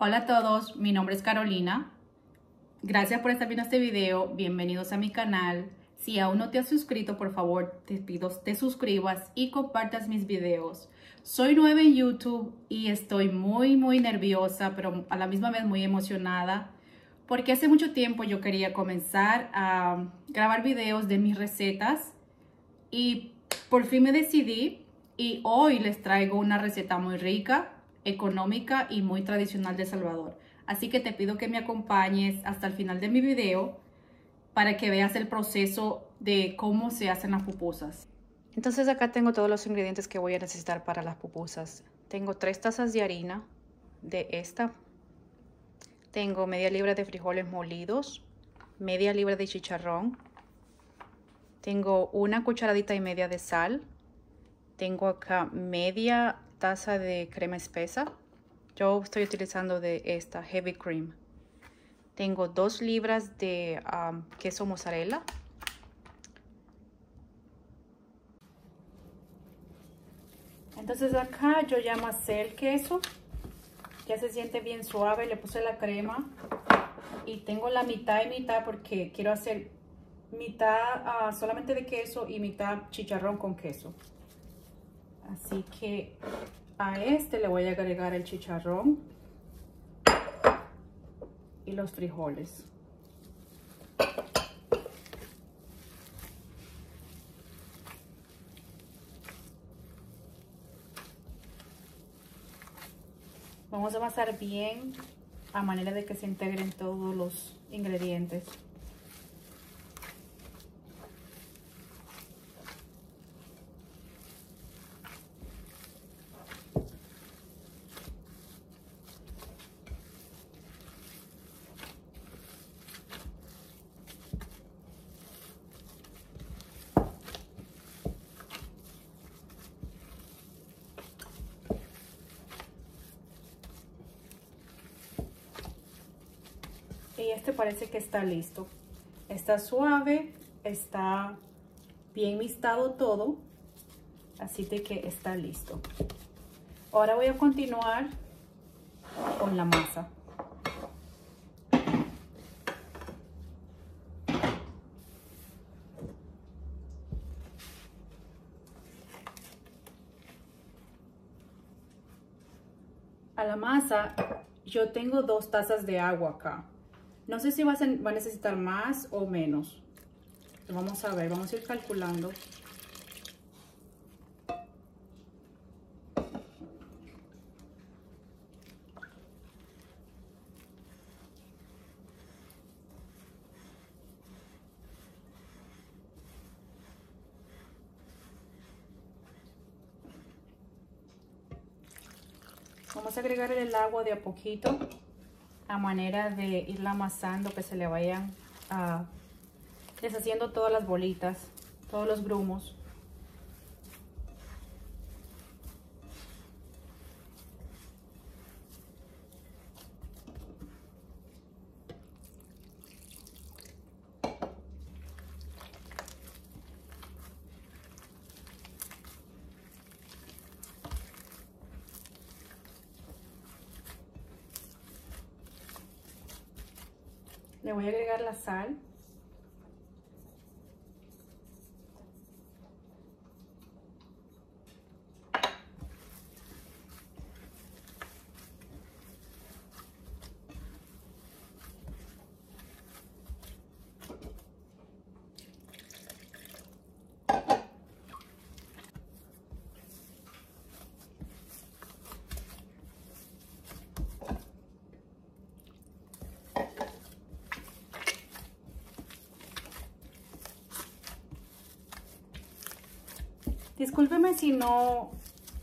Hola a todos, mi nombre es Carolina. Gracias por estar viendo este video, bienvenidos a mi canal. Si aún no te has suscrito, por favor, te pido te suscribas y compartas mis videos. Soy nueva en YouTube y estoy muy, muy nerviosa, pero a la misma vez muy emocionada, porque hace mucho tiempo yo quería comenzar a grabar videos de mis recetas y por fin me decidí y hoy les traigo una receta muy rica económica y muy tradicional de Salvador. Así que te pido que me acompañes hasta el final de mi video para que veas el proceso de cómo se hacen las pupusas. Entonces acá tengo todos los ingredientes que voy a necesitar para las pupusas. Tengo tres tazas de harina de esta. Tengo media libra de frijoles molidos, media libra de chicharrón. Tengo una cucharadita y media de sal. Tengo acá media taza de crema espesa. Yo estoy utilizando de esta Heavy Cream. Tengo dos libras de um, queso mozzarella. Entonces acá yo ya amasé el queso. Ya se siente bien suave. Le puse la crema. Y tengo la mitad y mitad porque quiero hacer mitad uh, solamente de queso y mitad chicharrón con queso. Así que a este le voy a agregar el chicharrón y los frijoles. Vamos a amasar bien a manera de que se integren todos los ingredientes. y este parece que está listo. Está suave, está bien mistado todo, así de que está listo. Ahora voy a continuar con la masa. A la masa yo tengo dos tazas de agua acá. No sé si va a, necesitar más o menos. Vamos a ver, vamos a ir calculando. Vamos a agregar el agua de a poquito a manera de irla amasando, que se le vayan ah, deshaciendo todas las bolitas, todos los grumos. Le voy a agregar la sal. Discúlpeme si no,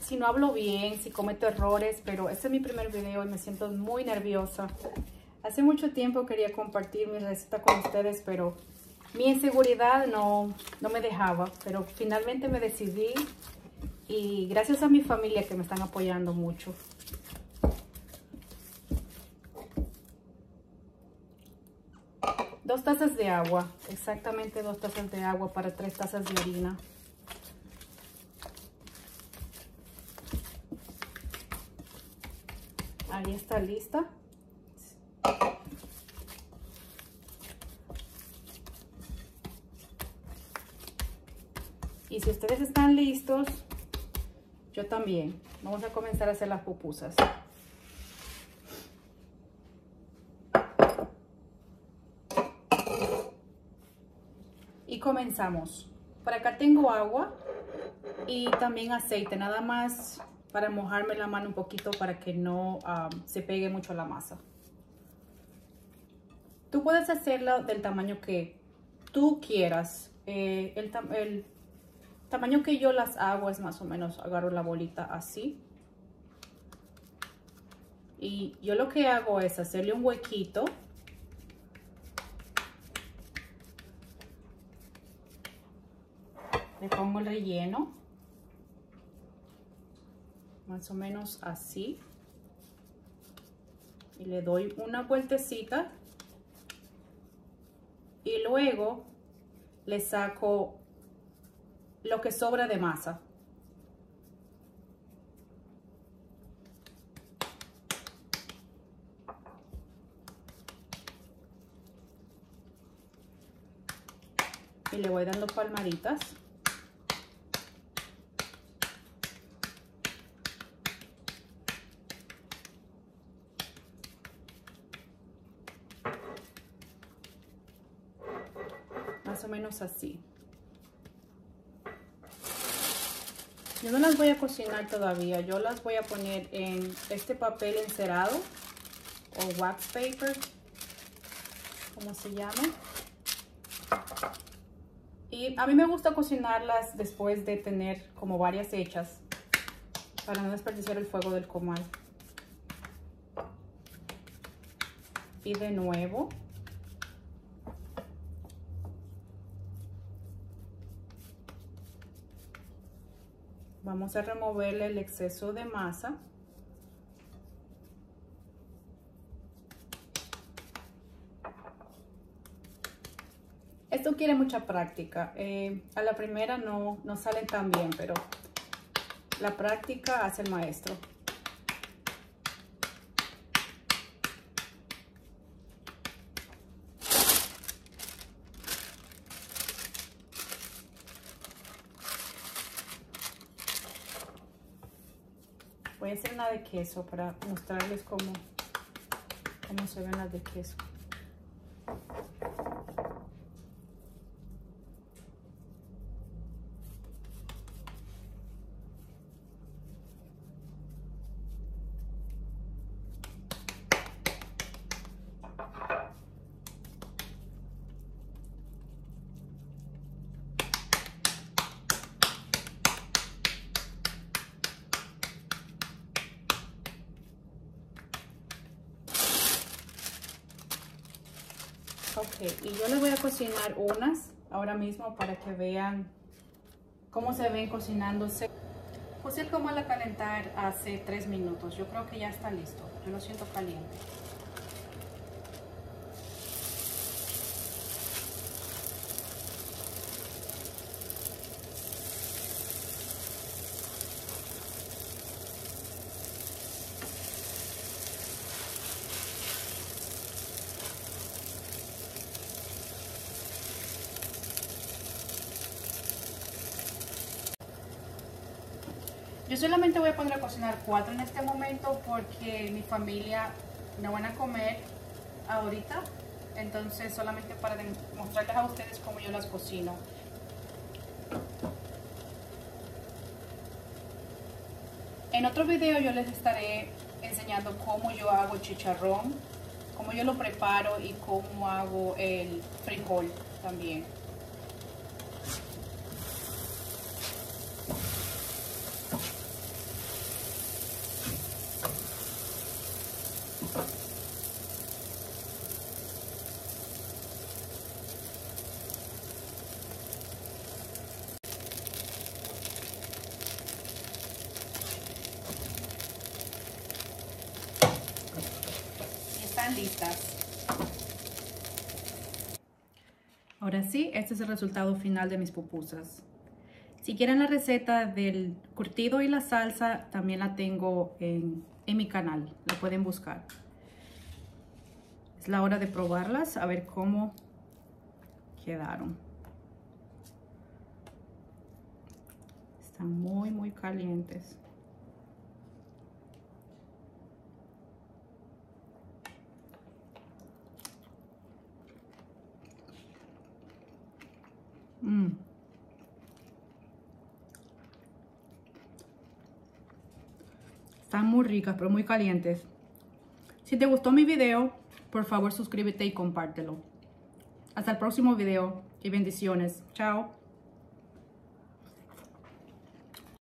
si no hablo bien, si cometo errores, pero este es mi primer video y me siento muy nerviosa. Hace mucho tiempo quería compartir mi receta con ustedes, pero mi inseguridad no, no me dejaba. Pero finalmente me decidí y gracias a mi familia que me están apoyando mucho. Dos tazas de agua, exactamente dos tazas de agua para tres tazas de harina. Ahí está lista. Y si ustedes están listos, yo también. Vamos a comenzar a hacer las pupusas. Y comenzamos. Por acá tengo agua y también aceite. Nada más para mojarme la mano un poquito para que no se pegue mucho la masa. Tú puedes hacerlo del tamaño que tú quieras. Eh, el, el tamaño que yo las hago es más o menos, agarro la bolita así. Y yo lo que hago es hacerle un huequito. Le pongo el relleno. Más o menos así. Y le doy una vueltecita. Y luego le saco lo que sobra de masa. Y le voy dando palmaditas. Así. Yo no las voy a cocinar todavía, yo las voy a poner en este papel encerado o wax paper, como se llama. Y a mí me gusta cocinarlas después de tener como varias hechas para no desperdiciar el fuego del comal. Y de nuevo Vamos a removerle el exceso de masa. Esto quiere mucha práctica. Eh, a la primera no, no salen tan bien, pero la práctica hace el maestro. Voy a hacer una de queso para mostrarles cómo, cómo se ven las de queso. Ok, y yo les voy a cocinar unas ahora mismo para que vean cómo se ven cocinándose. Puse el comal a calentar hace 3 minutos. Yo creo que ya está listo. Yo lo siento caliente. Yo solamente voy a poner a cocinar cuatro en este momento porque mi familia no van a comer ahorita. Entonces solamente para mostrarles a ustedes cómo yo las cocino. En otro video yo les estaré enseñando cómo yo hago chicharrón, cómo yo lo preparo y cómo hago el frijol también. Ahora sí, este es el resultado final de mis pupusas. Si quieren la receta del curtido y la salsa, también la tengo en, en mi canal. La pueden buscar. Es la hora de probarlas, a ver cómo quedaron. Están muy, muy calientes. Mm. Están muy ricas, pero muy calientes. Si te gustó mi video, por favor suscríbete y compártelo. Hasta el próximo video y bendiciones. Chao.